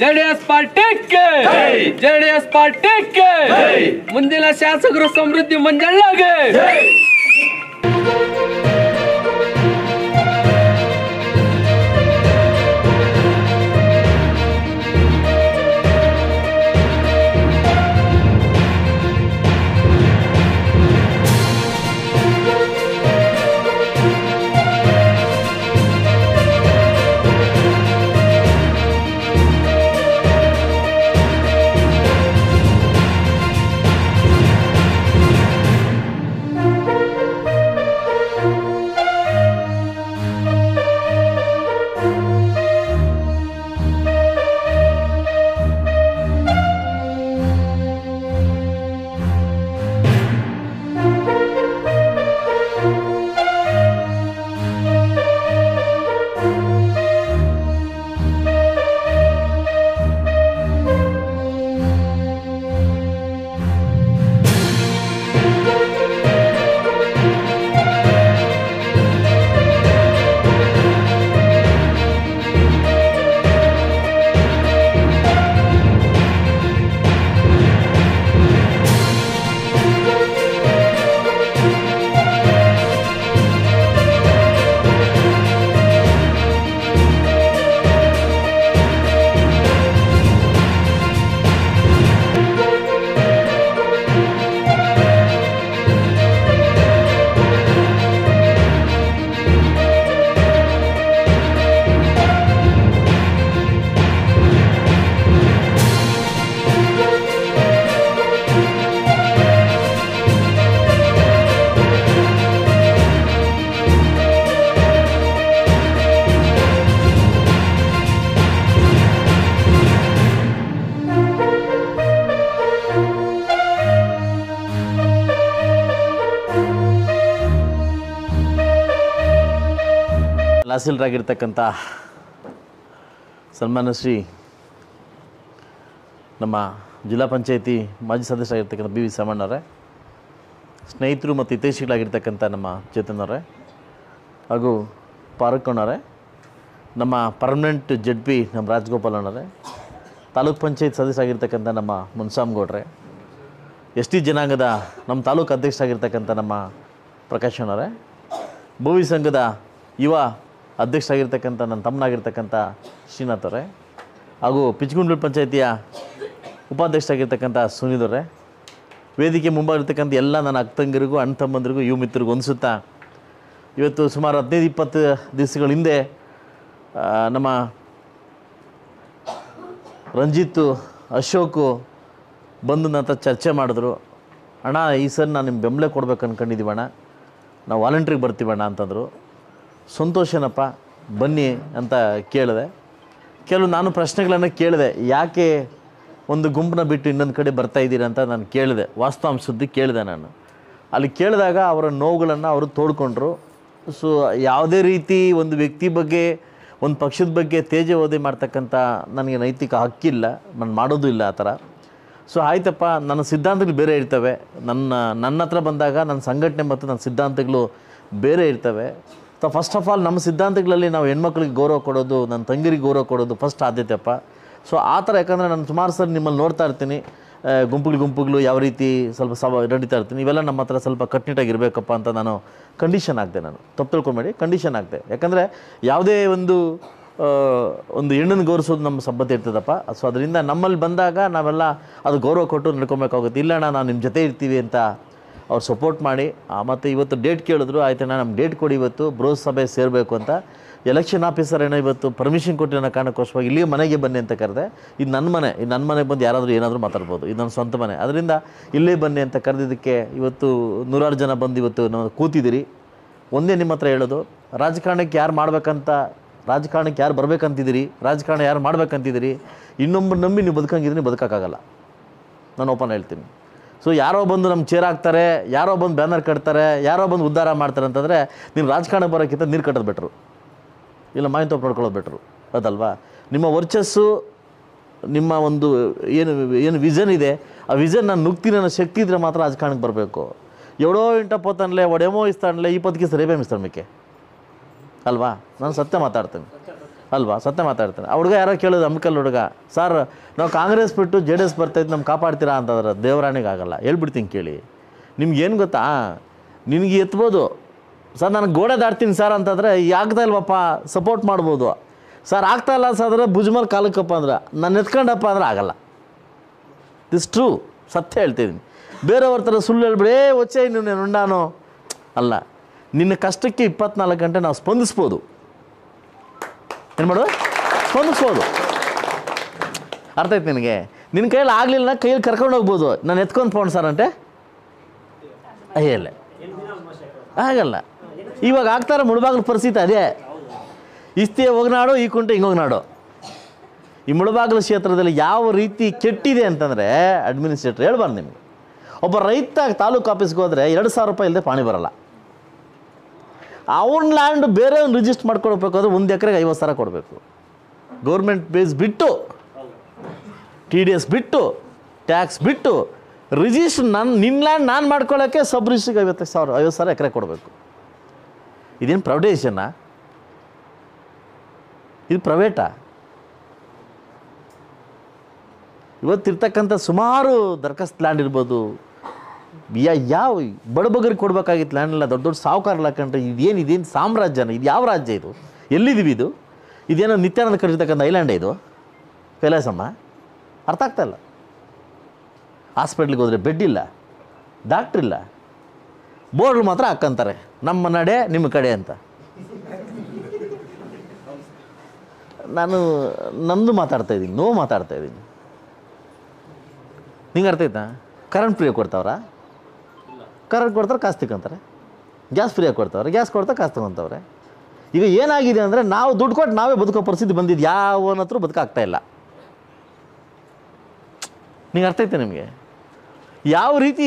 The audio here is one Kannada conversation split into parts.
ಜೆಡಿಎಸ್ ಪಾರ್ಟಿಗೆ. ಜೆಡಿಎಸ್ ಪಾರ್ಟಿಗೆ. ಮುಂದಿನ ಶಾಸಕರು ಸಮೃದ್ಧಿ ಮಂಜಳ್ಳಗೆ ತಹಸೀಲ್ರಾಗಿರ್ತಕ್ಕಂಥ ಸನ್ಮಾನ್ಯ ಶ್ರೀ ನಮ್ಮ ಜಿಲ್ಲಾ ಪಂಚಾಯತಿ ಮಾಜಿ ಸದಸ್ಯರಾಗಿರ್ತಕ್ಕಂಥ ಬಿ ವಿ ಸೋಮಣ್ಣವರೇ ಸ್ನೇಹಿತರು ಮತ್ತು ಹಿತೈಷಿಗಳಾಗಿರ್ತಕ್ಕಂಥ ನಮ್ಮ ಚೇತನ್ ಅವರೇ, ಹಾಗೂ ಪಾರಕ್ಕಣ್ಣವರೇ ನಮ್ಮ ಪರ್ಮನೆಂಟ್ ಜಡ್ ಪಿ ನಮ್ಮ ರಾಜಗೋಪಾಲ್ ಅಣ್ಣರೇ ತಾಲೂಕ್ ಪಂಚಾಯತ್ ಸದಸ್ಯರಾಗಿರ್ತಕ್ಕಂಥ ನಮ್ಮ ಮುನ್ಸಾಮ್ ಗೌಡ್ರೆ, ಎಸ್ ಟಿ ಜನಾಂಗದ ನಮ್ಮ ತಾಲೂಕು ಅಧ್ಯಕ್ಷರಾಗಿರ್ತಕ್ಕಂಥ ನಮ್ಮ ಪ್ರಕಾಶ್ ಅಣ್ಣವರೇ ಭೂವಿ ಸಂಘದ ಯುವ ಅಧ್ಯಕ್ಷರಾಗಿರ್ತಕ್ಕಂಥ ನನ್ನ ತಮ್ಮನಾಗಿರ್ತಕ್ಕಂಥ ಶ್ರೀನಾಥ್ ಅವರೇ. ಹಾಗೂ ಪಿಚ್ಗುಂಡ್ಲೂರು ಪಂಚಾಯಿತಿಯ ಉಪಾಧ್ಯಕ್ಷರಾಗಿರ್ತಕ್ಕಂಥ ಸುನೀದವರೇ ವೇದಿಕೆ ಮುಂಭಾಗಿರ್ತಕ್ಕಂಥ ಎಲ್ಲ ನನ್ನ ಅಕ್ಕಂಗರಿಗೂ ಅಣ್ಣ ತಮ್ಮಂದಿರಿಗೂ, ಯುವ ಮಿತ್ರರಿಗೂ ಅನಿಸುತ್ತಾ ಇವತ್ತು ಸುಮಾರು ಹದಿನೈದು, ಇಪ್ಪತ್ತು ದಿವಸಗಳ ಹಿಂದೆ ನಮ್ಮ ರಂಜಿತ್ತು, ಅಶೋಕು ಬಂದು ನನ್ನ ಚರ್ಚೆ ಮಾಡಿದ್ರು. ಅಣ್ಣ, ಈ ಸರಿ ನಾನು ನಿಮ್ಮ ಬೆಂಬಲ ಕೊಡ್ಬೇಕು ಅಣ್ಣ. ನಾವು ವಾಲಂಟ್ರಿಗೆ ಬರ್ತೀವಣ್ಣ ಅಂತಂದರು. ಸಂತೋಷನಪ್ಪ, ಬನ್ನಿ ಅಂತ ಕೇಳಿದೆ. ಕೆಲವು ನಾನು ಪ್ರಶ್ನೆಗಳನ್ನು ಕೇಳಿದೆ, ಯಾಕೆ ಒಂದು ಗುಂಪನ್ನ ಬಿಟ್ಟು ಇನ್ನೊಂದು ಕಡೆ ಬರ್ತಾ ಇದ್ದೀರಾ ಅಂತ ನಾನು ಕೇಳಿದೆ. ವಾಸ್ತವಾಂಶದ್ದು ಕೇಳಿದೆ ನಾನು. ಅಲ್ಲಿ ಕೇಳಿದಾಗ ಅವರ ನೋವುಗಳನ್ನು ಅವರು ತೋಡ್ಕೊಂಡ್ರು. ಸೊ ಯಾವುದೇ ರೀತಿ ಒಂದು ವ್ಯಕ್ತಿ ಬಗ್ಗೆ, ಒಂದು ಪಕ್ಷದ ಬಗ್ಗೆ ತೇಜೋವಧೆ ಮಾಡ್ತಕ್ಕಂಥ ನನಗೆ ನೈತಿಕ ಹಕ್ಕಿಲ್ಲ. ನಾನು ಮಾಡೋದು ಇಲ್ಲ ಆ ಥರ. ಸೊ ಆಯ್ತಪ್ಪ, ನನ್ನ ಸಿದ್ಧಾಂತಗಳು ಬೇರೆ ಇರ್ತವೆ. ನನ್ನ ನನ್ನ ಹತ್ರ ಬಂದಾಗ ನನ್ನ ಸಂಘಟನೆ ಮತ್ತು ನನ್ನ ಸಿದ್ಧಾಂತಗಳು ಬೇರೆ ಇರ್ತವೆ. ಫಸ್ಟ್ ಆಫ್ ಆಲ್ ನಮ್ಮ ಸಿದ್ಧಾಂತಗಳಲ್ಲಿ ನಾವು ಹೆಣ್ಮಕ್ಳಿಗೆ ಗೌರವ ಕೊಡೋದು, ನನ್ನ ತಂಗಿರಿಗೆ ಗೌರವ ಕೊಡೋದು ಫಸ್ಟ್ ಆದ್ಯತೆಯಪ್ಪ. ಸೊ ಆ ಥರ ಯಾಕಂದರೆ ನಾನು ಸುಮಾರು ಸರ್ ನಿಮ್ಮಲ್ಲಿ ನೋಡ್ತಾ ಇರ್ತೀನಿ. ಗುಂಪುಗಳು ಗುಂಪುಗಳು ಯಾವ ರೀತಿ ಸ್ವಲ್ಪ ಸವ ನಡೀತಾ ಇರ್ತೀನಿ. ಇವೆಲ್ಲ ನಮ್ಮ ಹತ್ರ ಸ್ವಲ್ಪ ಕಟ್ಟುನಿಟ್ಟಾಗಿರಬೇಕಪ್ಪ ಅಂತ ನಾನು ಕಂಡೀಷನ್ ಆಗ್ದೆ ನಾನು. ತಪ್ಪು ತಿಳ್ಕೊಬೇಡಿ ಕಂಡೀಷನ್ ಆಗ್ದೆ. ಯಾಕಂದರೆ ಯಾವುದೇ ಒಂದು ಒಂದು ಹೆಣ್ಣನ್ನು ಗೌರವಿಸೋದು ನಮ್ಮ ಸಬ್ಬತ್ತೆ ಇರ್ತದಪ್ಪ. ಸೊ ಅದರಿಂದ ನಮ್ಮಲ್ಲಿ ಬಂದಾಗ ನಾವೆಲ್ಲ ಅದು ಗೌರವ ಕೊಟ್ಟು ನಡ್ಕೊಬೇಕಾಗುತ್ತೆ. ಇಲ್ಲ ಅಣ್ಣ ನಾವು ನಿಮ್ಮ ಜೊತೆ ಇರ್ತೀವಿ ಅಂತ ಅವ್ರು ಸಪೋರ್ಟ್ ಮಾಡಿ. ಮತ್ತು ಇವತ್ತು ಡೇಟ್ ಕೇಳಿದ್ರು ಆಯ್ತಣ್ಣ ನಮ್ಮ ಡೇಟ್ ಕೊಡಿ ಇವತ್ತು ಬೃಹತ್ ಸಭೆ ಸೇರಬೇಕು ಅಂತ. ಎಲೆಕ್ಷನ್ ಆಫೀಸರ್ ಏನೋ ಇವತ್ತು ಪರ್ಮಿಷನ್ ಕೊಟ್ಟಿರೋ ಕಾರಣಕ್ಕೋಸ್ಕರ ಇಲ್ಲಿಗೆ ಮನೆಗೆ ಬನ್ನಿ ಅಂತ ಕರೆದೆ. ಇದು ನನ್ನ ಮನೆ, ಇದು ನನ್ನ ಮನೆಗೆ ಬಂದು ಯಾರಾದರೂ ಏನಾದರೂ ಮಾತಾಡ್ಬೋದು. ಇದು ನನ್ನ ಸ್ವಂತ ಮನೆ. ಅದರಿಂದ ಇಲ್ಲೇ ಬನ್ನಿ ಅಂತ ಕರೆದಿದ್ದಕ್ಕೆ ಇವತ್ತು ನೂರಾರು ಜನ ಬಂದು ಇವತ್ತು ನಾವು ಕೂತಿದ್ದೀರಿ ಒಂದೇ ನಿಮ್ಮ ಹತ್ರ ಹೇಳೋದು, ರಾಜಕಾರಣಕ್ಕೆ ಯಾರು ಮಾಡ್ಬೇಕಂತ, ರಾಜಕಾರಣಕ್ಕೆ ಯಾರು ಬರಬೇಕಂತಿದ್ದೀರಿ ರಾಜಕಾರಣ ಯಾರು ಮಾಡ್ಬೇಕಂತಿದ್ದೀರಿ ಇನ್ನೊಬ್ಬರು ನಂಬಿ ನೀವು ಬದುಕಂಗಿದ್ರೆ ಬದುಕೋಕ್ಕಾಗಲ್ಲ. ನಾನು ಓಪನ್ ಹೇಳ್ತೀನಿ. ಸೊ ಯಾರೋ ಬಂದು ನಮ್ಮ ಚೇರ್ ಹಾಕ್ತಾರೆ, ಯಾರೋ ಬಂದು ಬ್ಯಾನರ್ ಕಟ್ತಾರೆ, ಯಾರೋ ಬಂದು ಉದ್ಧಾರ ಮಾಡ್ತಾರೆ ಅಂತಂದರೆ ನೀನು ರಾಜಕಾರಣಕ್ಕೆ ಬರೋಕ್ಕಿಂತ ನೀರು ಕಟ್ಟೋದು ಬೆಟ್ರು ಇಲ್ಲ ಮಾಹಿತಿ ತೋಪ ನೋಡ್ಕೊಳ್ಳೋದು ಬೆಟ್ರು ಅದಲ್ವಾ? ನಿಮ್ಮ ವರ್ಚಸ್ಸು, ನಿಮ್ಮ ಒಂದು ಏನು ಏನು ವಿಷನ್ ಇದೆ, ಆ ವಿಷನ್ ನಾನು ನುಗ್ತೀನಿ ಅನ್ನೋ ಶಕ್ತಿ ಇದ್ದರೆ ಮಾತ್ರ ರಾಜಕಾರಣಕ್ಕೆ ಬರಬೇಕು. ಎವಡೋ ಇಂಟ ಪೋತಾನ್ಲೆ ಒಡೆಮೋ ಇಸ್ತಾನಲ್ಲೇ, ಈ ಪದಕ್ಕೆ ಸರಿಬೇ ಮಿಸ್ತಾನೆ ಮಿಕ್ಕೆ ಅಲ್ವಾ? ನಾನು ಸತ್ಯ ಮಾತಾಡ್ತೇನೆ. ಅಲ್ವಾ? ಸತ್ಯ ಮಾತಾಡ್ತಾನೆ. ಆ ಹುಡುಗ ಯಾರೋ ಕೇಳೋದು ಅಮ್ಕಲ್ ಹುಡುಗ. ಸರ್, ನಾವು ಕಾಂಗ್ರೆಸ್ ಬಿಟ್ಟು ಜೆ ಡಿ ಎಸ್ ಬರ್ತೈತೆ ನಮ್ಮ ಕಾಪಾಡ್ತೀರಾ? ಅಂತಂದ್ರೆ, ದೇವರಾಣಿಗಾಗಲ್ಲ. ಹೇಳ್ಬಿಡ್ತೀನಿ ಕೇಳಿ. ನಿಮ್ಗೇನು ಗೊತ್ತಾ? ನಿನಗೆ ಎತ್ಬೋದು. ಸರ್, ನಾನು ಗೋಡೆ ದಾಟ್ತೀನಿ ಸರ್ ಅಂತಂದರೆ ಆಗ್ತಾ ಇಲ್ವಪ್ಪ, ಸಪೋರ್ಟ್ ಮಾಡ್ಬೋದು. ಸರ್, ಆಗ್ತಾ ಇಲ್ಲ ಸರ್ ಅಂದರೆ ಭುಜಮಲ್ ಕಾಲಕ್ಕಪ್ಪ ಅಂದ್ರೆ, ನಾನು ಎತ್ಕೊಂಡಪ್ಪ ಅಂದ್ರೆ ಆಗಲ್ಲ. ದಿಸ್ ಟ್ರೂ ಸತ್ಯ ಹೇಳ್ತಿದ್ದೀನಿ ಬೇರೆಯವ್ರ ಥರ ಸುಳ್ಳು ಹೇಳ್ಬಿಡಿ, ಏ, ಒಚ್ಚೆ ನೀನು ಉಂಡಾನು. ಅಲ್ಲ, ನಿನ್ನ ಕಷ್ಟಕ್ಕೆ ಇಪ್ಪತ್ನಾಲ್ಕು ಗಂಟೆ ನಾವು ಸ್ಪಂದಿಸ್ಬೋದು. ಏನು ಮಾಡು? ಸ್ಪಂದಿಸ್ಬೋದು ಅರ್ಥ ಆಯ್ತು ನಿನಗೆ? ನಿನ್ನ ಕೈಯಲ್ಲಿ ಆಗಲಿಲ್ಲ, ಕೈಯಲ್ಲಿ ಕರ್ಕೊಂಡು ಹೋಗ್ಬೋದು. ನಾನು ಎತ್ಕೊಂಡು ಫೋನ್ ಸರ್ ಅಂತೆ? ಅಯ್ಯಲ್ಲ ಆಗಲ್ಲ ಇವಾಗ ಆಗ್ತಾರೆ ಮುಳುಬಾಗಿಲು ಪರಿಸ್ಥಿತಿ ಅದೇ. ಇಸ್ತಿ ಹೋಗ್ನಾಡು, ಈ ಕುಂಟೆ ಹಿಂಗೋಗ್ನಾಡು ಈ ಮುಳುಬಾಗ್ಲು ಕ್ಷೇತ್ರದಲ್ಲಿ ಯಾವ ರೀತಿ ಕೆಟ್ಟಿದೆ ಅಂತಂದರೆ ಅಡ್ಮಿನಿಸ್ಟ್ರೇಟರ್ ಹೇಳ್ಬಾರ್ದು ನಿಮಗೆ. ಒಬ್ಬ ರೈತ ತಾಲೂಕು ಆಫೀಸ್ಗೆ ಹೋದರೆ ಎರಡು ಸಾವಿರ ರೂಪಾಯಿ ಇಲ್ಲದೆ ಪಾಣಿ ಬರಲ್ಲ. ಅವನ ಲ್ಯಾಂಡ್ ಬೇರೆ ಒಂದು ರಿಜಿಸ್ಟರ್ ಮಾಡ್ಕೊಡ್ಬೇಕು ಅಂದರೆ ಒಂದು ಎಕರೆಗೆ ಐವತ್ತು ಸಾವಿರ ಕೊಡಬೇಕು. ಗೌರ್ಮೆಂಟ್ ಬೇಸ್ ಬಿಟ್ಟು ಟಿ ಡಿ ಎಸ್ ಬಿಟ್ಟು ಟ್ಯಾಕ್ಸ್ ಬಿಟ್ಟು ರಿಜಿಸ್ಟ್ರ್ ನನ್ನ ನಿನ್ನ ಲ್ಯಾಂಡ್ ನಾನು ಮಾಡ್ಕೊಳ್ಳೋಕ್ಕೆ ಸಬ್ ರಿಜಿಸ್ಟ್ರಿಗೆ ಐವತ್ತು ಸಾವಿರ ಐವತ್ತು ಸಾವಿರ ಎಕರೆ ಕೊಡಬೇಕು. ಇದೇನು ಪ್ರೌಡೇಶನ್ನ ಇದು ಪ್ರೈವೇಟಾ ಇವತ್ತಿರ್ತಕ್ಕಂಥ ಸುಮಾರು ದರ್ಖಾಸ್ತ್ ಲ್ಯಾಂಡ್ ಇರ್ಬೋದು. ಯಾ ಯಾವ ಬಡಬಗರಿಗೆ ಕೊಡಬೇಕಾಗಿತ್ತು ಲ್ಯಾಂಡ್ ಎಲ್ಲ ದೊಡ್ಡ ದೊಡ್ಡ ಸಾಹುಕಾರ ಕಂಡ್ರೆ ಇದೇನು ಇದೇನು ಸಾಮ್ರಾಜ್ಯನ ಇದು ಯಾವ ರಾಜ್ಯ ಇದು? ಎಲ್ಲಿದ್ದೀವಿ ಇದು? ಇದೇನೋ ನಿತ್ಯಾನಂದ ಕರೆಸಿರ್ತಕ್ಕಂಥ ಐಲ್ಯಾಂಡ್ ಇದು? ಕೈಲಾಸಮ್ಮ? ಅರ್ಥ ಆಗ್ತಾ ಇಲ್ಲ. ಹಾಸ್ಪಿಟ್ಲಿಗೆ ಹೋದರೆ ಬೆಡ್ ಇಲ್ಲ ಡಾಕ್ಟ್ರ್ ಇಲ್ಲ. ಬೋರ್ಡ್ ಮಾತ್ರ ಹಾಕ್ಕಂತಾರೆ, ನಮ್ಮ ನಡೆ ನಿಮ್ಮ ಕಡೆ ಅಂತ. ನಾನು ನಂದು ಮಾತಾಡ್ತಾ ಇದ್ದೀನಿ ನೋವು ಮಾತಾಡ್ತಾ ಇದ್ದೀನಿ. ನಿಂಗೆ ಅರ್ಥ ಆಯ್ತಾ? ಕರೆಂಟ್ ಪ್ರಿಯ ಕೊಡ್ತಾವ್ರ? ಕರೆಂಟ್ ಕೊಡ್ತಾರೆ, ಕಾಸು ತಿಕ್ಕಂತಾರೆ. ಗ್ಯಾಸ್ ಫ್ರೀಯಾಗಿ ಕೊಡ್ತಾವ್ರೆ, ಗ್ಯಾಸ್ ಕೊಡ್ತಾ ಕಾಸು ತೊಗೊತವ್ರೆ. ಈಗ ಏನಾಗಿದೆ ಅಂದರೆ ನಾವು ದುಡ್ಡು ಕೊಟ್ಟು ನಾವೇ ಬದುಕೋ ಪರಿಸ್ಥಿತಿ ಬಂದಿದ್ದು ಯಾವನ ಹತ್ರ ಬದುಕಾಗ್ತಾ ಇಲ್ಲ. ನಿಂಗೆ ಅರ್ಥ ಐತೆ ನಿಮಗೆ? ಯಾವ ರೀತಿ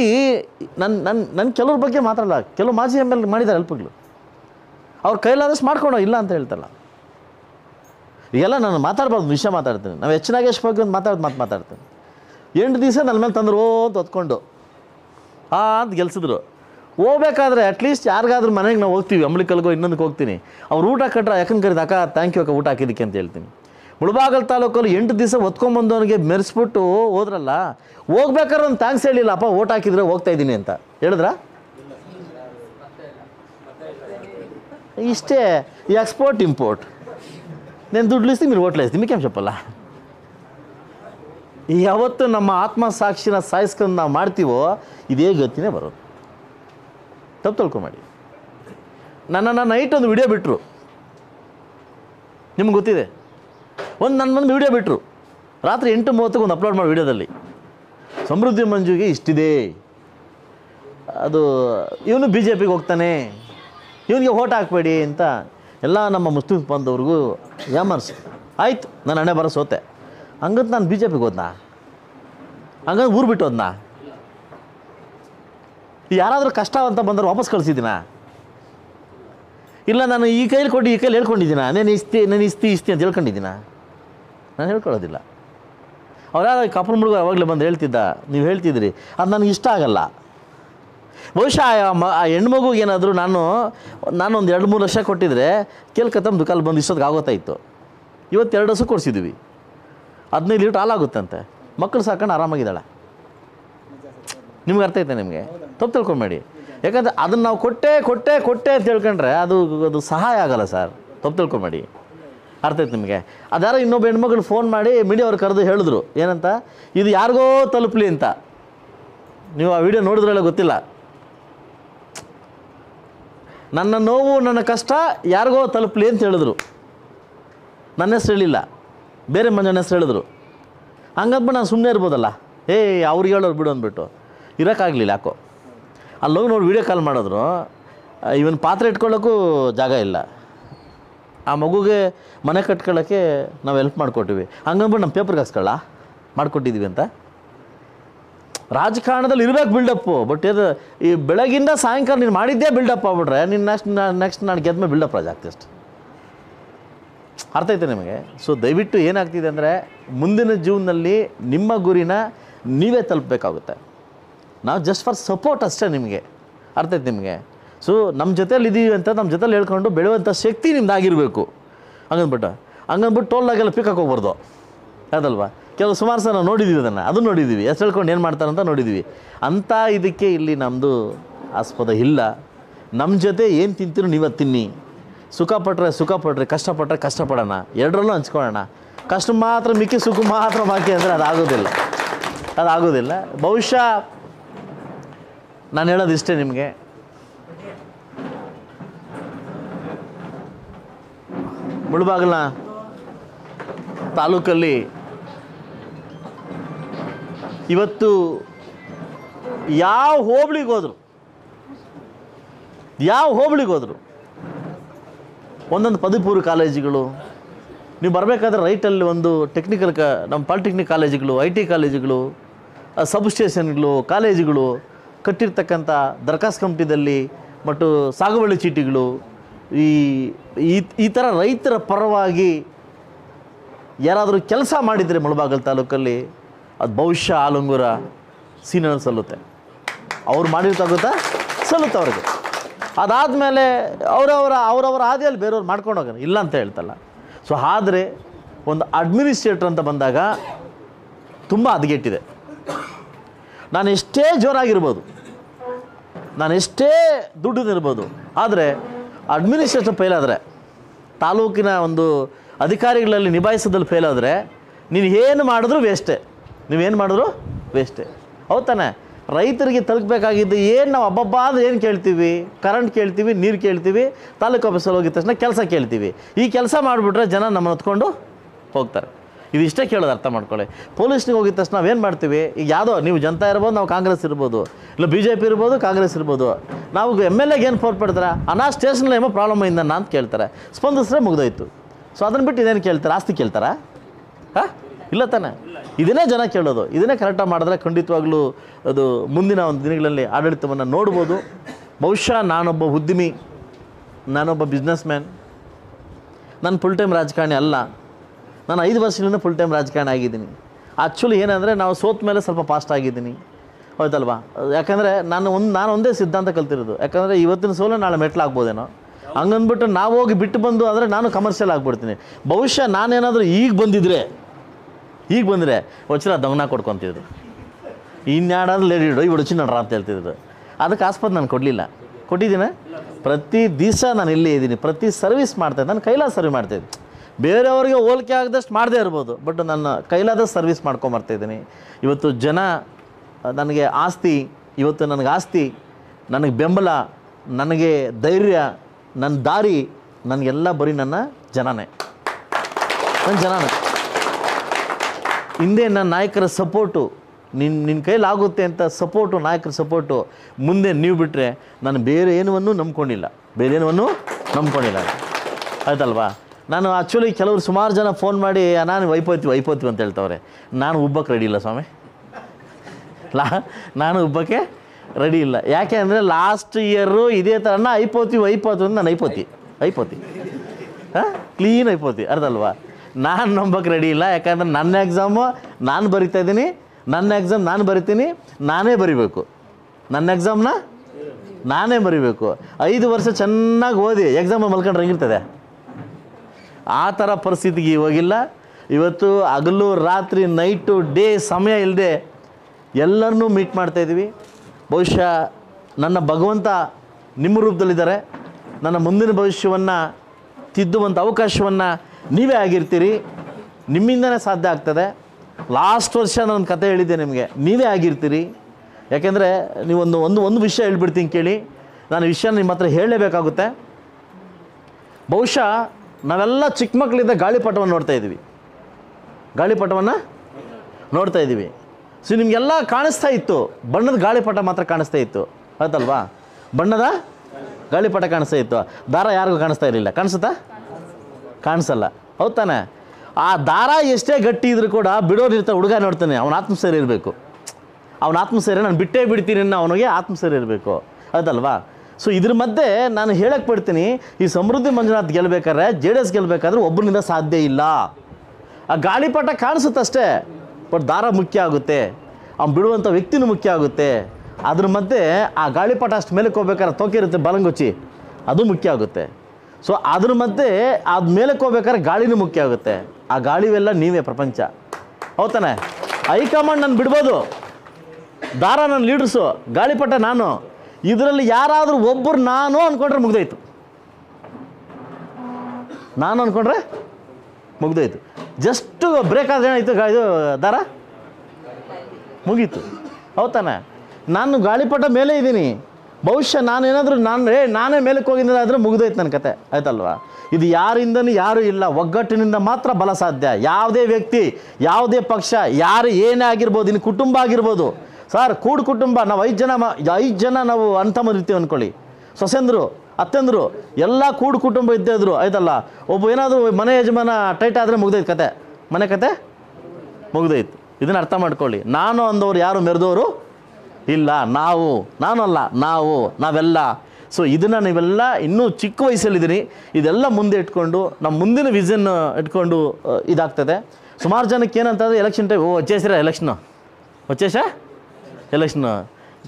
ನನ್ನ ನನ್ನ ನನ್ನ ಕೆಲವ್ರ ಬಗ್ಗೆ ಮಾತಾಡಲ್ಲ ಕೆಲವು ಮಾಜಿ ಎಂ ಎಲ್ ಮಾಡಿದ್ದಾರೆ ಹೆಲ್ಪ್ಗಳು ಅವ್ರ ಕೈಲಾದಷ್ಟು ಮಾಡ್ಕೊಂಡು ಇಲ್ಲ ಅಂತ ಹೇಳ್ತಲ್ಲ ಈಗೆಲ್ಲ ನಾನು ಮಾತಾಡ್ಬಾರ್ದು, ವಿಷಯ ಮಾತಾಡ್ತೀನಿ. ನಾವು ಹೆಚ್ಚಿನಾಗೆ ಎಷ್ಟು ಬಗ್ಗೆ ಒಂದು ಮಾತಾಡೋದು ಮಾತು ಮಾತಾಡ್ತೀನಿ. ಎಂಟು ದಿವಸ ನನ್ನ ಮೇಲೆ ತಂದರು ಅಂತ ಹೊತ್ಕೊಂಡು. ಹಾ ಅಂತ ಗೆಲ್ಸಿದ್ರು. ಹೋಗ್ಬೇಕಾದ್ರೆ ಅಟ್ಲೀಸ್ಟ್ ಯಾರಿಗಾದ್ರೂ ಮನೆಗೆ ನಾವು ಹೋಗ್ತೀವಿ. ಅಂಬ್ಲಿಕಲ್ಗೋ ಇನ್ನೊಂದಕ್ಕೆ ಹೋಗ್ತೀನಿ. ಅವ್ರು ಊಟ ಕಟ್ಟರೆ ಯಾಕಂಗೆ ಕರೀದು, ಅಕ್ಕ ಥ್ಯಾಂಕ್ ಯು ಅಕ್ಕ, ಊಟ ಹಾಕಿದ್ದಕ್ಕೆ ಅಂತ ಹೇಳ್ತೀನಿ. ಮುಳಬಾಗಲ್ ತಾಲೂಕಲ್ಲಿ ಎಂಟು ದಿವಸ ಒತ್ಕೊಂಬಂದವನಿಗೆ ಮೆರೆಸ್ಬಿಟ್ಟು ಹೋದ್ರಲ್ಲ, ಹೋಗ್ಬೇಕಾದ್ರೆ ಒಂದು ಥ್ಯಾಂಕ್ಸ್ ಹೇಳಿಲ್ಲ, ಅಪ್ಪ ಓಟ್ ಹಾಕಿದ್ರೆ ಹೋಗ್ತಾ ಇದ್ದೀನಿ ಅಂತ. ಹೇಳಿದ್ರಾ? ಇಷ್ಟೇ, ಈ ಎಕ್ಸ್ಪೋರ್ಟ್ ಇಂಪೋರ್ಟ್ ನೆನ್ ದುಡ್ಡು ನೀವು ಓಟ್ಲ ಇಸ್ತೀನಿ ಮಿಕ್ಕೆಂಶ ಶಪ್ಪಲ್ಲ ಯಾವತ್ತು ನಮ್ಮ ಆತ್ಮಸಾಕ್ಷಿನ ಸಾಯಿಸ್ಕೊಂಡು ನಾವು ಮಾಡ್ತೀವೋ ಇದೇ ಗತಿನೇ ಬರೋದು. ತಪ್ಪು ಮಾಡಿ ನನ್ನನ್ನು ನೈಟ್ ಒಂದು ವಿಡಿಯೋ ಬಿಟ್ಟರು ನಿಮ್ಗೆ ಗೊತ್ತಿದೆ? ಒಂದು ನನ್ನ ಒಂದು ವಿಡಿಯೋ ಬಿಟ್ಟರು ರಾತ್ರಿ ಎಂಟು ಮೂವತ್ತಕ್ಕೆ ಒಂದು ಅಪ್ಲೋಡ್ ಮಾಡಿ ವಿಡಿಯೋದಲ್ಲಿ ಸಮೃದ್ಧಿ ಮಂಜುಗೆ ಇಷ್ಟಿದೆ. ಅದು, ಇವನು ಬಿ ಜೆ ಪಿಗೆ ಹೋಗ್ತಾನೆ. ಇವನಿಗೆ ಓಟ್ ಹಾಕಬೇಡಿ ಅಂತ ಎಲ್ಲ ನಮ್ಮ ಮುಸ್ಲಿಂ ಬಂದವ್ರಿಗೂ ಯಾಮರ್ಸು. ಆಯ್ತು, ನಾನು ಹಣೆ ಬರೋ ಸೋತೆ. ಹಂಗಂತ ನಾನು ಬಿ ಜೆ ಪಿಗೆ ಹೋದ್ನಾ? ಹಂಗಂತ ಊರು ಬಿಟ್ಟು ಹೋದ್ನಾ? ಯಾರಾದರೂ ಕಷ್ಟ ಅಂತ ಬಂದರೆ ವಾಪಸ್ ಕಳಿಸಿದ್ದೀನಾ? ಇಲ್ಲ, ನಾನು ಈ ಕೈಲಿ ಕೊಟ್ಟು ಈ ಕೈಲಿ ಹೇಳ್ಕೊಂಡಿದ್ದೀನಾ? ನಾನು ಇಸ್ತಿ ನಾನು ಇಸ್ತಿ ಇಸ್ತಿ ಅಂತ ಹೇಳ್ಕೊಂಡಿದ್ದೀನಾ? ನಾನು ಹೇಳ್ಕೊಳ್ಳೋದಿಲ್ಲ. ಅವರ ಯಾರು ಕಪಲ್ ಮುಳುಗ ಅವಾಗಲೇ ಬಂದು ಹೇಳ್ತಿದ್ದ, ನೀವು ಹೇಳ್ತಿದ್ರಿ ಅದು ನನಗೆ ಇಷ್ಟ ಆಗಲ್ಲ. ಬಹುಶಃ ಆ ಹೆಣ್ಮಗುಗೆ ಏನಾದರೂ ನಾನು ನಾನು ಒಂದು ಎರಡು ಮೂರು ವರ್ಷ ಕೊಟ್ಟಿದ್ರೆ ಕೇಳ್ಕತ್ತಮ್ಮ ದುಕಾಲ್ ಬಂದು ಇಷ್ಟೊತ್ತಿಗೆ ಇತ್ತು ಇವತ್ತು ಎರಡು ವರ್ಷ ಕೊಡಿಸಿದ್ವಿ ಹದಿನೈದು ಲೀಟ್ರ್ ಹಾಲಾಗುತ್ತಂತೆ. ಮಕ್ಕಳು ಸಾಕೊಂಡು ಆರಾಮಾಗಿದ್ದಾಳೆ. ನಿಮ್ಗೆ ಅರ್ಥ ಐತೆ ನಿಮಗೆ? ತಪ್ಪು ತಿಳ್ಕೊಬೇಡಿ ಯಾಕಂದರೆ ಅದನ್ನು ನಾವು ಕೊಟ್ಟೆ ಕೊಟ್ಟೆ ಕೊಟ್ಟೆ ಅಂತ ತಿಳ್ಕೊಂಡ್ರೆ ಅದು ಅದು ಸಹಾಯ ಆಗಲ್ಲ ಸರ್. ತಪ್ಪು ತಿಳ್ಕೊಬೇಡಿ ಅರ್ಥ ಆಯ್ತು ನಿಮಗೆ? ಅದಾರ ಇನ್ನೊಬ್ಬ ಹೆಣ್ಮಗಳು ಫೋನ್ ಮಾಡಿ ಮೀಡಿಯಾವ್ರು ಕರೆದು ಹೇಳಿದ್ರು. ಏನಂತ? ಇದು ಯಾರಿಗೋ ತಲುಪಲಿ ಅಂತ. ನೀವು ಆ ವಿಡಿಯೋ ನೋಡಿದ್ರಲ್ಲ ಗೊತ್ತಿಲ್ಲ. ನನ್ನ ನೋವು, ನನ್ನ ಕಷ್ಟ ಯಾರಿಗೋ ತಲುಪಲಿ ಅಂತ ಹೇಳಿದ್ರು. ನನ್ನ ಹೆಸ್ರು ಹೇಳಿಲ್ಲ. ಬೇರೆ ಮಂಜನ ಹೆಸ್ರು ಹೇಳಿದ್ರು. ಹಂಗಂದ್ಬಿಟ್ಟು ನಾನು ಸುಮ್ಮನೆ ಇರ್ಬೋದಲ್ಲ. ಏಯ್, ಅವ್ರಿಗೆ ಹೇಳೋರು ಬಿಡು ಅಂದ್ಬಿಟ್ಟು. ಇರೋಕ್ಕಾಗಲಿಲ್ಲ ಯಾಕೋ. ಅಲ್ಲೋಗಿ ನೋಡಿ ವೀಡಿಯೋ ಕಾಲ್ ಮಾಡಿದ್ರು. ಇವನ್ ಪಾತ್ರೆ ಇಟ್ಕೊಳ್ಳೋಕ್ಕೂ ಜಾಗ ಇಲ್ಲ. ಆ ಮಗುಗೆ ಮನೆ ಕಟ್ಕೊಳ್ಳೋಕ್ಕೆ ನಾವು ಹೆಲ್ಪ್ ಮಾಡಿಕೊಟ್ಟಿವಿ. ಹಂಗಂದ್ಬಿಟ್ಟು ನಮ್ಮ ಪೇಪರ್ಗೆ ಹಾಕ್ಸ್ಕೊಳ್ಳ? ಮಾಡಿಕೊಟ್ಟಿದ್ದೀವಿ ಅಂತ. ರಾಜಕಾರಣದಲ್ಲಿ ಇರಬೇಕು ಬಿಲ್ಡಪ್ಪು ಬಟ್ ಇದು ಈ ಬೆಳಗಿಂದ ಸಾಯಂಕಾಲ ನೀನು ಮಾಡಿದ್ದೇ ಬಿಲ್ಡಪ್ ಆಗ್ಬಿಟ್ರೆ ನೀನು ನೆಕ್ಸ್ಟ್ ನೆಕ್ಸ್ಟ್ ನಾನು ಗೆದ್ಮೇಲೆ ಬಿಲ್ಡಪ್ ರಾಜ ಆಗ್ತಿ ಅಷ್ಟು? ಅರ್ಥ ಐತೆ ನಿಮಗೆ? ಸೊ ದಯವಿಟ್ಟು ಏನಾಗ್ತಿದೆ ಅಂದರೆ ಮುಂದಿನ ಜೀವನದಲ್ಲಿ ನಿಮ್ಮ ಗುರಿನ ನೀವೇ ತಲುಪಬೇಕಾಗುತ್ತೆ. ನಾವು ಜಸ್ಟ್ ಫಾರ್ ಸಪೋರ್ಟ್ ಅಷ್ಟೇ ನಿಮಗೆ. ಅರ್ಥ ಐತೆ ನಿಮಗೆ? ಸೊ ನಮ್ಮ ಜೊತೇಲಿ ಇದ್ದೀವಿ ಅಂತ ನಮ್ಮ ಜೊತೆಲಿ ಹೇಳ್ಕೊಂಡು ಬೆಳೆಯುವಂಥ ಶಕ್ತಿ ನಿಮ್ದಾಗಿರಬೇಕು. ಹಂಗಂದ್ಬಿಟ್ಟು ಹಂಗಂದ್ಬಿಟ್ಟು ಟೋಲ್ನಾಗೆಲ್ಲ ಪಿಕಕ್ಕೆ ಹೋಗ್ಬಾರ್ದು. ಅದಲ್ವಾ ಕೆಲವು ಸುಮಾರು ಸಲ ನಾವು ನೋಡಿದ್ದೀವಿ ಅದನ್ನು. ಅದು ನೋಡಿದ್ದೀವಿ ಎಷ್ಟು ಹೇಳ್ಕೊಂಡು ಏನು ಮಾಡ್ತಾರಂತ ನೋಡಿದ್ದೀವಿ ಅಂಥ ಇದಕ್ಕೆ ಇಲ್ಲಿ ನಮ್ಮದು ಆಸ್ಪದ ಇಲ್ಲ. ನಮ್ಮ ಜೊತೆ ಏನು ತಿಂತೀರೋ ನೀವು ತಿನ್ನಿ. ಸುಖ ಪಟ್ಟರೆ ಸುಖ ಪಟ್ಟರೆ ಕಷ್ಟಪಟ್ಟರೆ ಕಷ್ಟಪಡೋಣ. ಎರಡರಲ್ಲೂ ಹಂಚ್ಕೊಳ್ಳೋಣ. ಕಷ್ಟ ಮಾತ್ರ ಮಿಕ್ಕಿ, ಸುಖ ಮಾತ್ರ ಬಾಕಿ ಅಂದರೆ ಅದಾಗೋದಿಲ್ಲ. ಅದಾಗೋದಿಲ್ಲ. ಬಹುಶಃ ನಾನು ಹೇಳೋದು ಇಷ್ಟೇ ನಿಮಗೆ. ಮುಳುಬಾಗಲ ತಾಲೂಕಲ್ಲಿ ಇವತ್ತು ಯಾವ ಹೋಬಳಿಗೆ ಹೋದರು? ಯಾವ ಹೋಬಳಿಗೆ ಹೋದರು? ಒಂದೊಂದು ಪದವಿಪೂರ್ವ ಕಾಲೇಜುಗಳು. ನೀವು ಬರಬೇಕಾದ್ರೆ ರೈಟಲ್ಲಿ ಒಂದು ಟೆಕ್ನಿಕಲ್ ಕ ನಮ್ಮ ಪಾಲಿಟೆಕ್ನಿಕ್ ಕಾಲೇಜುಗಳು ಐ ಟಿ ಕಾಲೇಜುಗಳು ಸಬ್ ಸ್ಟೇಷನ್ಗಳು ಕಾಲೇಜುಗಳು. ಕಟ್ಟಿರ್ತಕ್ಕಂಥ ದರಖಾಸ್ತು ಕಮಿಟಿದಲ್ಲಿ ಮತ್ತು ಸಾಗುವಳಿ ಚೀಟಿಗಳು, ಈ, ಈ- ಈ ಥರ ರೈತರ ಪರವಾಗಿ ಯಾರಾದರೂ ಕೆಲಸ ಮಾಡಿದರೆ ಮುಳಬಾಗಲ್ ತಾಲೂಕಲ್ಲಿ, ಅದು ಬಹುಶಃ ಆಲಂಗೂರ ಸೀನಿಯರ್ ಸಲ್ಲುತ್ತೆ. ಅವ್ರು ಮಾಡಿರ್ತಾಗುತ್ತಾ ಸಲ್ಲುತ್ತೆ ಅವ್ರಿಗೆ. ಅದಾದಮೇಲೆ ಅವರವರ ಅವರವರ ಹಾದಿಯಲ್ಲಿ ಬೇರೆಯವ್ರು ಮಾಡ್ಕೊಂಡು ಹೋಗೋಣ, ಇಲ್ಲ ಅಂತ ಹೇಳ್ತಲ್ಲ. ಸೊ ಆದರೆ ಒಂದು ಅಡ್ಮಿನಿಸ್ಟ್ರೇಟರ್ ಅಂತ ಬಂದಾಗ ತುಂಬ ಹದಗೆಟ್ಟಿದೆ. ನಾನು ಎಷ್ಟೇ ಜೋರಾಗಿರ್ಬೋದು ನಾನು ಎಷ್ಟೇ ದುಡ್ಡಿದಿರ್ಬೋದು ಆದರೆ ಅಡ್ಮಿನಿಸ್ಟ್ರೇಷನ್ ಫೇಲ್ ಆದರೆ, ತಾಲೂಕಿನ ಒಂದು ಅಧಿಕಾರಿಗಳಲ್ಲಿ ನಿಭಾಯಿಸೋದಲ್ಲಿ ಫೇಲ್ ಆದರೆ, ನೀನು ಏನು ಮಾಡಿದ್ರು ವೇಸ್ಟೇ ನೀವೇನು ಮಾಡಿದ್ರು ವೇಸ್ಟೇ ಹೌದಾನೆ ರೈತರಿಗೆ ತಲುಪಬೇಕಾಗಿದ್ದು ಏನು ನಾವು ಹಬ್ಬಬ್ಬ ಅಂದ್ರೆ ಏನು ಕೇಳ್ತೀವಿ? ಕರೆಂಟ್ ಕೇಳ್ತೀವಿ, ನೀರು ಕೇಳ್ತೀವಿ, ತಾಲೂಕು ಆಫೀಸಲ್ಲಿ ಹೋಗಿದ ತಕ್ಷಣ ಕೆಲಸ ಕೇಳ್ತೀವಿ. ಈ ಕೆಲಸ ಮಾಡಿಬಿಟ್ರೆ ಜನ ನಮ್ಮನ್ನು ಹೊತ್ಕೊಂಡು ಹೋಗ್ತಾರೆ. ಇದು ಇಷ್ಟೇ ಕೇಳೋದು ಅರ್ಥ ಮಾಡ್ಕೊಳ್ಳಿ. ಪೊಲೀಸ್ನಿಗೆ ಹೋಗಿದ ತಕ್ಷಣ ನಾವೇನು ಮಾಡ್ತೀವಿ? ಈಗ ಯಾವುದೋ, ನೀವು ಜನತಾ ಇರ್ಬೋದು, ನಾವು ಕಾಂಗ್ರೆಸ್ ಇರ್ಬೋದು. ಇಲ್ಲ ಬಿ ಜೆ ಪಿ ಇರ್ಬೋದು, ಕಾಂಗ್ರೆಸ್ ಇರ್ಬೋದು. ನಾವು ಎಂ ಎಲ್ ಎಗೆ ಏನು ಫೋನ್ ಪಡ್ತಾರೆ? ಅನಾ ಸ್ಟೇಷನಲ್ಲಿ ಏನೋ ಪ್ರಾಬ್ಲಮ್ ಇಂದ ಅಂತ ಕೇಳ್ತಾರೆ. ಸ್ಪಂದಿಸಿದ್ರೆ ಮುಗ್ದೋಯ್ತು. ಸೊ ಅದನ್ನು ಬಿಟ್ಟು ಇದೇನು ಕೇಳ್ತಾರೆ? ಆಸ್ತಿ ಕೇಳ್ತಾರಾ? ಹಾಂ? ಇಲ್ಲ ತಾನೆ. ಇದನ್ನೇ ಜನ ಕೇಳೋದು. ಇದನ್ನೇ ಕರೆಕ್ಟಾಗಿ ಮಾಡಿದ್ರೆ ಖಂಡಿತವಾಗ್ಲೂ ಅದು ಮುಂದಿನ ಒಂದು ದಿನಗಳಲ್ಲಿ ಆಡಳಿತವನ್ನು ನೋಡ್ಬೋದು. ಬಹುಶಃ ನಾನೊಬ್ಬ ಉದ್ಯಮಿ ನಾನೊಬ್ಬ ಬಿಸ್ನೆಸ್ ಮ್ಯಾನ್ ನಾನು ಫುಲ್ ಟೈಮ್ ರಾಜಕಾರಣಿ ಅಲ್ಲ. ನಾನು ಐದು ವರ್ಷದಿಂದ ಫುಲ್ ಟೈಮ್ ರಾಜಕಾರಣ ಆಗಿದ್ದೀನಿ. ಆ್ಯಕ್ಚುಲಿ ಏನಂದರೆ ನಾವು ಸೋತ ಮೇಲೆ ಸ್ವಲ್ಪ ಫಾಸ್ಟ್ ಆಗಿದ್ದೀನಿ. ಹೋಯ್ತಲ್ವಾ ಯಾಕಂದರೆ ನಾನು ಒಂದು ನಾನು ಒಂದೇ ಸಿದ್ಧಾಂತ ಕಲ್ತಿರೋದು. ಯಾಕಂದರೆ ಇವತ್ತಿನ ಸೋಲು ನಾಳೆ ಮೆಟ್ಲಾಗ್ಬೋದೇನೋ? ಹಂಗಂದ್ಬಿಟ್ಟು ನಾವು ಹೋಗಿ ಬಿಟ್ಟು ಬಂದು ಅಂದರೆ ನಾನು ಕಮರ್ಷಿಯಲ್ ಆಗಿಬಿಡ್ತೀನಿ. ಬಹುಶಃ ನಾನೇನಾದರೂ ಈಗ ಬಂದಿದ್ರೆ ಈಗ ಬಂದರೆ ವಚರ ದಮನ ಕೊಡ್ಕೊತಿದ್ರು ಇನ್ಯಾಡಾದ್ರು ಲೇಡಿ ಇಡೋ ಇವು ಚಿನ್ನ ಅಂತ ಹೇಳ್ತಿದ್ರು. ಅದಕ್ಕೆ ಆಸ್ಪತ್ರೆ ನಾನು ಕೊಡಲಿಲ್ಲ. ಕೊಟ್ಟಿದ್ದೀನಿ? ಪ್ರತಿ ದಿವಸ ನಾನು ಇಲ್ಲೇ ಇದ್ದೀನಿ. ಪ್ರತಿ ಸರ್ವಿಸ್ ಮಾಡ್ತಾಯಿದ್ದೆ ನಾನು ಕೈಲಾಸ ಸರ್ವಿಸ್ ಮಾಡ್ತಾಯಿದ್ದೆ ಬೇರೆಯವರಿಗೆ ಹೋಲಿಕೆ ಆಗದಷ್ಟು ಮಾಡದೇ ಇರ್ಬೋದು. ಬಟ್ ನನ್ನ ಕೈಲಾದ ಸರ್ವಿಸ್ ಮಾಡ್ಕೊಂಬರ್ತಾಯಿದ್ದೀನಿ ಇವತ್ತು ಜನ, ನನಗೆ ಆಸ್ತಿ, ಇವತ್ತು ನನಗೆ ಆಸ್ತಿ, ನನಗೆ ಬೆಂಬಲ, ನನಗೆ ಧೈರ್ಯ ನನ್ನ ದಾರಿ, ನನಗೆಲ್ಲ ಬರೀ ನನ್ನ ಜನನೇ. ನನ್ನ ಜನನೇ. ಹಿಂದೆ ನನ್ನ ನಾಯಕರ ಸಪೋರ್ಟು ನಿನ್ನ ನಿನ್ನ ಕೈಲಾಗುತ್ತೆ ಅಂತ ಸಪೋರ್ಟು ನಾಯಕರ ಸಪೋರ್ಟು ಮುಂದೆ ನೀವು ಬಿಟ್ಟರೆ ನಾನು ಬೇರೆ ಏನವನ್ನು ನಂಬ್ಕೊಂಡಿಲ್ಲ. ಬೇರೆ ಏನವನ್ನು ನಂಬ್ಕೊಂಡಿಲ್ಲ. ಆಯ್ತಲ್ವಾ? ನಾನು ಆ್ಯಕ್ಚುಲಿ ಕೆಲವರು ಸುಮಾರು ಜನ ಫೋನ್ ಮಾಡಿ ನಾನು ವೈಪೋತಿ ವೈಪೋತಿ ಅಂತ ಹೇಳ್ತವ್ರೆ. ನಾನು ಉಬ್ಬಕ್ಕೆ ರೆಡಿ ಇಲ್ಲ ಸ್ವಾಮಿ. ಲಾ, ನಾನು ಉಬ್ಬಕ್ಕೆ ರೆಡಿ ಇಲ್ಲ. ಯಾಕೆ ಅಂದರೆ ಲಾಸ್ಟ್ ಇಯರು ಇದೇ ಥರನ ಐಪೋತಿ ಐಪೋತಿ ಅಂತ ನಾನು ಐಪೋತಿ ಐಪೋತಿ ಹಾಂ? ಕ್ಲೀನ್ ಐಪೋತಿ ಅರ್ಧಲ್ವಾ? ನಾನು ನಂಬಕ್ಕೆ ರೆಡಿ ಇಲ್ಲ, ಯಾಕಂದರೆ ನನ್ನ ಎಕ್ಸಾಮು ನಾನು ಬರಿತಾ ಇದ್ದೀನಿ. ನನ್ನ ಎಕ್ಸಾಮ್ ನಾನು ಬರಿತೀನಿ, ನಾನೇ ಬರಿಬೇಕು. ನನ್ನ ಎಕ್ಸಾಮ್ನ ನಾನೇ ಬರಿಬೇಕು. ಐದು ವರ್ಷ ಚೆನ್ನಾಗಿ ಓದಿ ಎಕ್ಸಾಮ್ ಮಲ್ಕೊಂಡ್ರೆ ಹೆಂಗಿರ್ತದೆ? ಆ ಥರ ಪರಿಸ್ಥಿತಿಗೆ ಇವಾಗಿಲ್ಲ. ಇವತ್ತು ಹಗಲು, ರಾತ್ರಿ ನೈಟು ಡೇ ಸಮಯ ಇಲ್ಲದೆ ಎಲ್ಲರನ್ನೂ ಮೀಟ್ ಮಾಡ್ತಾಯಿದ್ದೀವಿ ಬಹುಶಃ ನನ್ನ ಭಗವಂತ ನಿಮ್ಮ ರೂಪದಲ್ಲಿದ್ದಾರೆ. ನನ್ನ ಮುಂದಿನ ಭವಿಷ್ಯವನ್ನು ತಿದ್ದುವಂಥ ಅವಕಾಶವನ್ನು ನೀವೇ ಆಗಿರ್ತೀರಿ. ನಿಮ್ಮಿಂದನೇ ಸಾಧ್ಯ ಆಗ್ತದೆ. ಲಾಸ್ಟ್ ವರ್ಷ ನಾನು ಕತೆ ಹೇಳಿದ್ದೆ ನಿಮಗೆ. ನೀವೇ ಆಗಿರ್ತೀರಿ. ಯಾಕೆಂದರೆ ನೀವೊಂದು ಒಂದು ಒಂದು ವಿಷಯ ಹೇಳ್ಬಿಡ್ತೀನಿ ಕೇಳಿ. ನಾನು ವಿಷಯ ನಿಮ್ಮ ಹತ್ರ ಹೇಳಲೇಬೇಕಾಗುತ್ತೆ. ಬಹುಶಃ ನಾವೆಲ್ಲ ಚಿಕ್ಕ ಮಕ್ಕಳಿಂದ ಗಾಳಿಪಟವನ್ನು ನೋಡ್ತಾ ಇದ್ದೀವಿ. ಗಾಳಿಪಟವನ್ನು ನೋಡ್ತಾ ಇದ್ದೀವಿ. ಸೊ ನಿಮಗೆಲ್ಲ ಕಾಣಿಸ್ತಾ ಇತ್ತು. ಬಣ್ಣದ ಗಾಳಿಪಟ ಮಾತ್ರ ಕಾಣಿಸ್ತಾ ಇತ್ತು. ಆಯ್ತಲ್ವಾ ಬಣ್ಣದ ಗಾಳಿಪಟ ಕಾಣಿಸ್ತಾ ಇತ್ತು. ದಾರ ಯಾರಿಗೂ ಕಾಣಿಸ್ತಾ ಇರಲಿಲ್ಲ. ಕಾಣಿಸುತ್ತಾ? ಕಾಣಿಸಲ್ಲ. ಹೌದು ತಾನೆ? ಆ ದಾರ ಎಷ್ಟೇ ಗಟ್ಟಿ ಇದ್ರೂ ಕೂಡ ಬಿಡೋನಿರ್ತಾ ಹುಡುಗ ನೋಡ್ತಾನೆ. ಅವನ ಆತ್ಮಸ್ಥೈರ್ಯ ಇರಬೇಕು. ಅವನ ಆತ್ಮಸ್ಥೈರ್ಯ ನಾನು ಬಿಟ್ಟೇ ಬಿಡ್ತೀನಿ ಅನ್ನೋ ಅವನಿಗೆ ಆತ್ಮಸ್ಥೈರ್ಯ ಇರಬೇಕು. ಅದಲ್ವಾ ಸೊ ಇದ್ರ ಮಧ್ಯೆ ನಾನು ಹೇಳಕ್ಕೆ ಬಿಡ್ತೀನಿ, ಈ ಸಮೃದ್ಧಿ ಮಂಜುನಾಥ್ ಗೆಲ್ಬೇಕಾದ್ರೆ, ಜೆ ಡಿ ಎಸ್ ಗೆಲ್ಬೇಕಾದ್ರೆ ಒಬ್ಬರಿಂದ ಸಾಧ್ಯ ಇಲ್ಲ. ಆ ಗಾಳಿಪಟ ಕಾಣಿಸುತ್ತಷ್ಟೇ ಬಟ್ ದಾರ ಮುಖ್ಯ ಆಗುತ್ತೆ. ಅವ್ನು ಬಿಡುವಂಥ ವ್ಯಕ್ತಿನೂ ಮುಖ್ಯ ಆಗುತ್ತೆ. ಅದ್ರ ಮಧ್ಯೆ ಆ ಗಾಳಿಪಟ ಅಷ್ಟು ಮೇಲಕ್ಕೆ ಹೋಗ್ಬೇಕಾದ್ರೆ ತೋಕಿರುತ್ತೆ ಬಲಂಗುಚ್ಚಿ, ಅದು ಮುಖ್ಯ ಆಗುತ್ತೆ. ಸೊ ಅದ್ರ ಮಧ್ಯೆ ಅದು ಮೇಲಕ್ಕೆ ಹೋಗ್ಬೇಕಾದ್ರೆ ಗಾಳಿನೂ ಮುಖ್ಯ ಆಗುತ್ತೆ. ಆ ಗಾಳಿವೆಲ್ಲ ನೀವೇ ಪ್ರಪಂಚ. ಹೌದಾನೆ ಹೈಕಮಾಂಡ್ ನಾನು ಬಿಡ್ಬೋದು. ದಾರ ನನ್ನ ಲೀಡರ್ಸು, ಗಾಳಿಪಟ ನಾನು. ಇದರಲ್ಲಿ ಯಾರಾದರೂ ಒಬ್ಬರು ನಾನು ಅಂದ್ಕೊಂಡ್ರೆ ಮುಗ್ದೋಯ್ತು. ನಾನು ಅಂದ್ಕೊಂಡ್ರೆ ಮುಗ್ದೋಯ್ತು. ಜಸ್ಟ್ ಬ್ರೇಕ್ ಆದ್ರೆ ಏನಾಯ್ತು ಇದು ದಾರ? ಮುಗೀತು. ಹೌದಾನೆ ನಾನು ಗಾಳಿಪಟ ಮೇಲೆ ಇದ್ದೀನಿ. ಬಹುಶಃ ನಾನೇನಾದರೂ ನಾನು, ಏ, ನಾನೇ ಮೇಲಕ್ಕೆ ಹೋಗಿದ್ದೆ ಆದರೆ ಮುಗಿದೋಯ್ತು ನನ್ನ ಕತೆ. ಆಯ್ತಲ್ವಾ? ಇದು ಯಾರಿಂದನೂ ಯಾರೂ ಇಲ್ಲ. ಒಗ್ಗಟ್ಟಿನಿಂದ ಮಾತ್ರ ಬಲ ಸಾಧ್ಯ. ಯಾವುದೇ ವ್ಯಕ್ತಿ, ಯಾವುದೇ ಪಕ್ಷ, ಯಾರು ಏನೇ ಆಗಿರ್ಬೋದು, ಇನ್ನು ಕುಟುಂಬ ಆಗಿರ್ಬೋದು ಸರ್, ಕೂಡು ಕುಟುಂಬ, ನಾವು ಐದು ಜನ ಮ, ಐದು ಜನ ನಾವು ಅಂತಮ್ಮರಿರ್ತೀವಿ ಅಂದ್ಕೊಳ್ಳಿ ಸೊಸೆಂದರು, ಅತ್ತೆಂದರು, ಎಲ್ಲ ಕೂಡು ಕುಟುಂಬ ಇದ್ದೇ ಇದ್ದರು ಆಯ್ತಲ್ಲ ಒಬ್ಬ ಏನಾದರೂ ಮನೆ ಯಜಮಾನ ಟೈಟ್ ಆದರೆ ಮುಗ್ದೈತೆ ಕತೆ. ಮನೆ ಕತೆ? ಮುಗ್ದೈತೆ. ಇದನ್ನು ಅರ್ಥ ಮಾಡ್ಕೊಳ್ಳಿ. ನಾನು ಅಂದವರು ಯಾರು ಮೆರೆದವರು? ಇಲ್ಲ, ನಾವು. ನಾನಲ್ಲ ನಾವು, ನಾವೆಲ್ಲ. ಸೊ ಇದನ್ನು ನೀವೆಲ್ಲ ಇನ್ನೂ ಚಿಕ್ಕ ವಯಸ್ಸಲ್ಲಿದ್ದೀನಿ ಇದೆಲ್ಲ ಮುಂದೆ ಇಟ್ಕೊಂಡು ನಮ್ಮ ಮುಂದಿನ ವಿಷನ್ ಇಟ್ಕೊಂಡು ಇದಾಗ್ತದೆ. ಸುಮಾರು ಜನಕ್ಕೆ ಏನಂತಂದರೆ ಎಲೆಕ್ಷನ್ ಟೈಮ್ ಓ ವಚ್ಚೇಸಿರ ಎಲೆಕ್ಷನು ವಚ್ಚೇಶ ಎಲೆಕ್ಷನ್.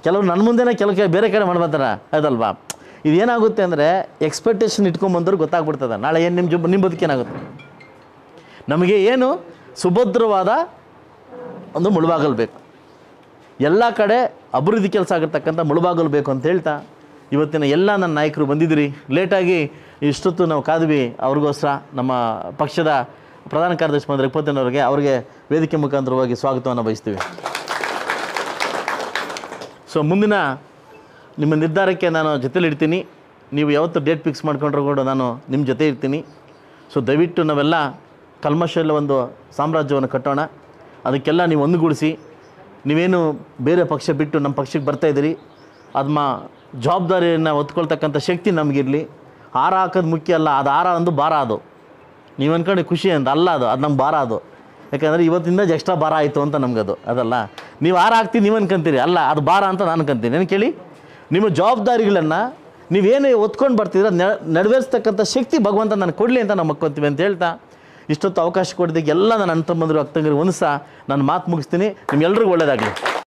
ಕೆಲವರು ನನ್ನ ಮುಂದೆನೇ ಕೆಲವು ಬೇರೆ ಕಡೆ ಮಾಡ್ಬರ್ತಾರೆ ಅದಲ್ವಾ? ಇದೇನಾಗುತ್ತೆ ಅಂದರೆ ಎಕ್ಸ್ಪೆಕ್ಟೇಷನ್ ಇಟ್ಕೊಂಬಂದ್ರೆ ಗೊತ್ತಾಗ್ಬಿಡ್ತದೆ. ನಾಳೆ ಏನು ನಿಮ್ಮ ಜೊಬ್ ನಿಮ್ಮ ಬದುಕೇನಾಗುತ್ತೆ ನಮಗೆ ಏನು ಸುಭದ್ರವಾದ ಒಂದು ಮುಳುಬಾಗಲು ಬೇಕು ಎಲ್ಲ ಕಡೆ ಅಭಿವೃದ್ಧಿ ಕೆಲಸ ಆಗಿರ್ತಕ್ಕಂಥ ಮುಳುಬಾಗಲು ಬೇಕು ಅಂತ ಹೇಳ್ತಾ, ಇವತ್ತಿನ ಎಲ್ಲ ನನ್ನ ನಾಯಕರು ಬಂದಿದ್ದೀರಿ. ಲೇಟಾಗಿ ಇಷ್ಟೊತ್ತು ನಾವು ಕಾದ್ವಿ, ಅವ್ರಿಗೋಸ್ಕರ ನಮ್ಮ ಪಕ್ಷದ ಪ್ರಧಾನ ಕಾರ್ಯದರ್ಶಿ ಬಂದರೆ ಇಪ್ಪತ್ತನೇವರೆಗೆ ಅವರಿಗೆ ವೇದಿಕೆ ಮುಖಾಂತರವಾಗಿ ಸ್ವಾಗತವನ್ನು ಬಯಸ್ತೀವಿ. ಸೊ ಮುಂದಿನ ನಿಮ್ಮ ನಿರ್ಧಾರಕ್ಕೆ ನಾನು ಜೊತೆಲಿ ಇರ್ತೀನಿ. ನೀವು ಯಾವತ್ತು ಡೇಟ್ ಫಿಕ್ಸ್ ಮಾಡ್ಕೊಂಡ್ರೆ ಕೂಡ ನಾನು ನಿಮ್ಮ ಜೊತೆ ಇರ್ತೀನಿ. ಸೊ ದಯವಿಟ್ಟು ನಾವೆಲ್ಲ ಕಲ್ಮಶಲ್ಲ ಒಂದು ಸಾಮ್ರಾಜ್ಯವನ್ನು ಕಟ್ಟೋಣ. ಅದಕ್ಕೆಲ್ಲ ನೀವು ಒಂದುಗೂಡಿಸಿ. ನೀವೇನು ಬೇರೆ ಪಕ್ಷ ಬಿಟ್ಟು ನಮ್ಮ ಪಕ್ಷಕ್ಕೆ ಬರ್ತಾ ಇದ್ದೀರಿ. ಅದಮ್ಮ ಜವಾಬ್ದಾರಿಯನ್ನು ಹೊತ್ಕೊಳ್ತಕ್ಕಂಥ ಶಕ್ತಿ ನಮಗಿರಲಿ. ಹಾರ ಹಾಕೋದು ಮುಖ್ಯ ಅಲ್ಲ, ಅದು ಹಾರ ಒಂದು ಭಾರ ಅದು. ನೀವು ಅಂದ್ಕೊಂಡು ಖುಷಿ ಅಂತ ಅಲ್ಲ ಅದು ಅದು ನಮ್ಗೆ ಭಾರ ಅದು. ಯಾಕಂದರೆ ಇವತ್ತಿಂದ ಎಕ್ಸ್ಟ್ರಾ ಭಾರ ಆಯಿತು ಅಂತ ನಮಗದು, ಅದಲ್ಲ? ನೀವು ಹಾರ ಹಾಕ್ತೀವಿ ನೀವು ಅನ್ಕೊಂತೀರಿ? ಅಲ್ಲ, ಅದು ಭಾರ ಅಂತ ನಾನು ಅನ್ಕೊಂತೀನಿ. ನಾನು ಕೇಳಿ? ನಿಮ್ಮ ಜವಾಬ್ದಾರಿಗಳನ್ನು ನೀವೇನು ಒತ್ಕೊಂಡು ಬರ್ತಿದ್ರೆ ನೆರವೇರಿಸ್ತಕ್ಕಂಥ ಶಕ್ತಿ ಭಗವಂತ ನಾನು ಕೊಡಲಿ ಅಂತ ನಾವು ಮಕ್ಕೊಂತೀವಿ ಅಂತ ಹೇಳ್ತಾ, ಇಷ್ಟೊತ್ತು ಅವಕಾಶ ಕೊಡಿದಾಗ ಎಲ್ಲ ನನ್ನ ಅಣ್ಣ ತಮ್ಮಂದರು ಅಕ್ಕಂಗರಿಗೆ ಒಂದು ಸಹ ನಾನು ಮಾತು ಮುಗಿಸ್ತೀನಿ. ನಿಮ್ಗೆಲ್ರಿಗೂ ಒಳ್ಳೆಯದಾಗಲಿ